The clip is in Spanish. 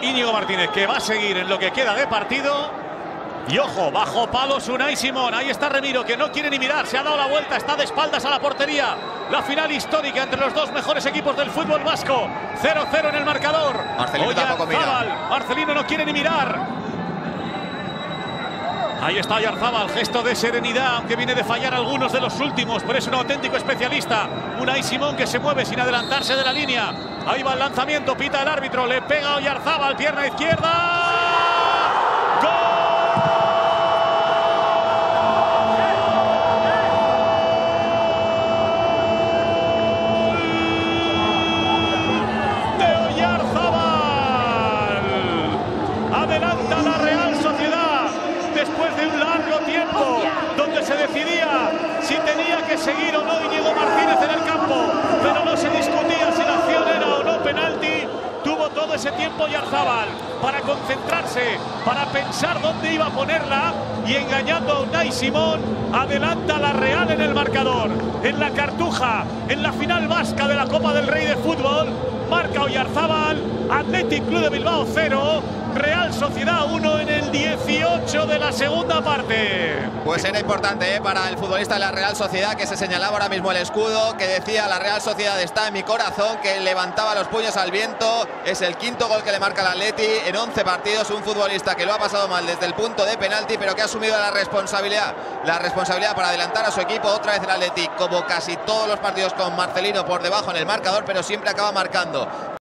Íñigo Martínez, que va a seguir en lo que queda de partido. Y ojo, bajo palos Unai Simón. Ahí está Remiro, que no quiere ni mirar. Se ha dado la vuelta, está de espaldas a la portería. La final histórica entre los dos mejores equipos del fútbol vasco. 0-0 en el marcador. Marcelino tampoco mira. Marcelino no quiere ni mirar. Ahí está Yarzábal, gesto de serenidad, aunque viene de fallar algunos de los últimos, pero es un auténtico especialista. Unai Simón que se mueve sin adelantarse de la línea. Ahí va el lanzamiento, pita el árbitro, le pega a Yarzábal, pierna izquierda. Seguir o no Diego Martínez en el campo, pero no se discutía si la acción era o no penalti. Tuvo todo ese tiempo Yarzábal para concentrarse, para pensar dónde iba a ponerla y engañando a Unai Simón, adelanta la Real en el marcador. En la Cartuja, en la final vasca de la Copa del Rey de Fútbol, marca Oyarzábal, Athletic Club de Bilbao 0, Real Sociedad 1 en el 18 de la segunda parte. Pues era importante ¿eh? para el futbolista de la Real Sociedad que se señalaba ahora mismo el escudo, que decía la Real Sociedad está en mi corazón, que levantaba los puños al viento. Es el quinto gol que le marca el Atleti en 11 partidos. Un futbolista que lo ha pasado mal desde el punto de penalti, pero que ha asumido la responsabilidad, la responsabilidad para adelantar a su equipo. Otra vez el Atleti, como casi todos los partidos con Marcelino por debajo en el marcador, pero siempre acaba marcando.